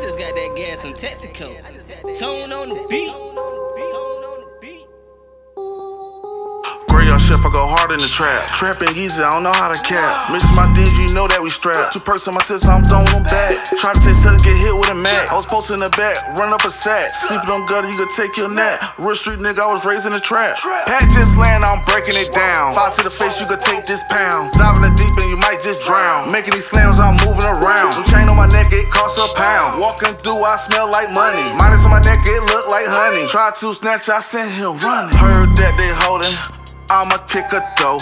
just got that gas from Texaco. Tone on the beat. I go hard in the trap. Trapping easy, I don't know how to cap. Miss my D's, you know that we strapped. Two Percs on my tits, I'm throwing them back. Try to take sets, get hit with a mat. I was posted in the back, run up a sack. Sleeping on Gudda, you could take your nap. Real street nigga, I was raised in the trap. Pack just land, I'm breaking it down. Five to the face, you could take this pound. Dive in the deep end, you might just drown. Making these slams, I'm moving around. New chain on my neck, it costs a pound. Walking through, I smell like money. Minus on my neck, it look like honey. Try to snatch, I sent him running. Heard that they holding. I'ma kick a dough.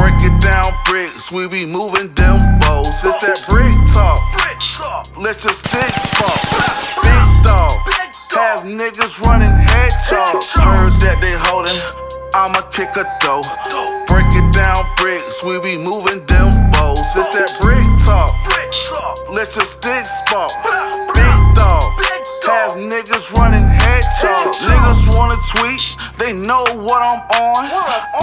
Break it down bricks, we be moving them bows. It's that brick talk. Let your sticks fall. Big dog. Have niggas running head charge. Heard that they holding. I'ma kick a dough. Break it down bricks, we be moving them bows. It's that brick talk. Let's just sticks fall. Have niggas running head. Niggas wanna tweet, they know what I'm on.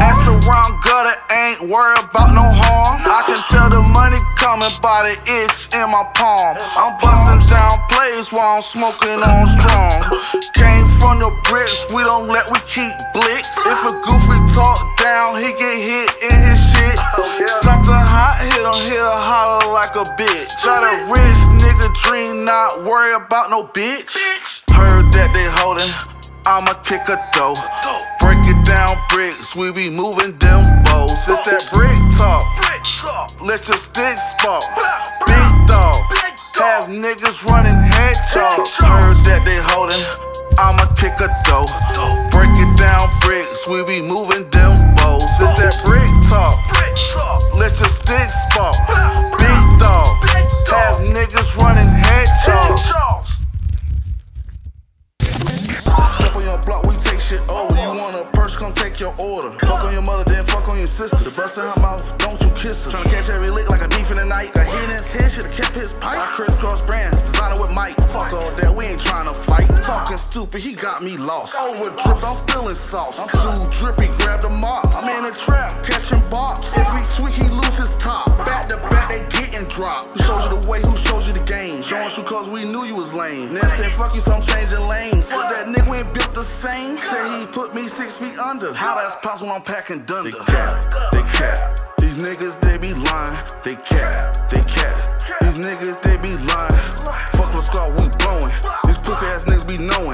Ass around gutter, ain't worried about no harm. I can tell the money coming by the itch in my palm. I'm busting down plays while I'm smoking on strong. Came from the bricks, we don't let we keep blicks. If a goofy talk down, he get hit in his shit. Something hot hit him, he'll holler like a bitch. Try to dream, not worry about no bitch. Heard that they holding. I'ma kick a dough. Break it down bricks, we be moving them bows. It's that brick talk. Let your sticks fall. Big dog. Have niggas running head. Heard that they holding. I'ma kick a dough. Break it down bricks, we be moving come take your order. Fuck on your mother, then fuck on your sister. The bust in her mouth, don't you kiss her. Tryna catch every lick like a thief in the night. Got hit in his head, should've kept his pipe. I crisscross brands, designer with Mike. Fuck all that, we ain't tryna fight. Talking stupid, he got me lost. Over drip, I'm spilling sauce. I'm too drippy, grab the mop. I'm in a cause we knew you was lame. Then said, fuck you, so I'm changing lanes. Fuck that nigga, we ain't built the same. Said he put me six feet under. How that's possible? I'm packing dunder. They cap, they cap. These niggas, they be lying. They cap, they cap. These niggas, they be lying. Fuck the squad, we blowing. These pussy ass niggas be knowing.